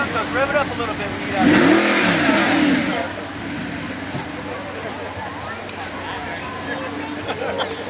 Rev it up a little bit when you get out. Hey,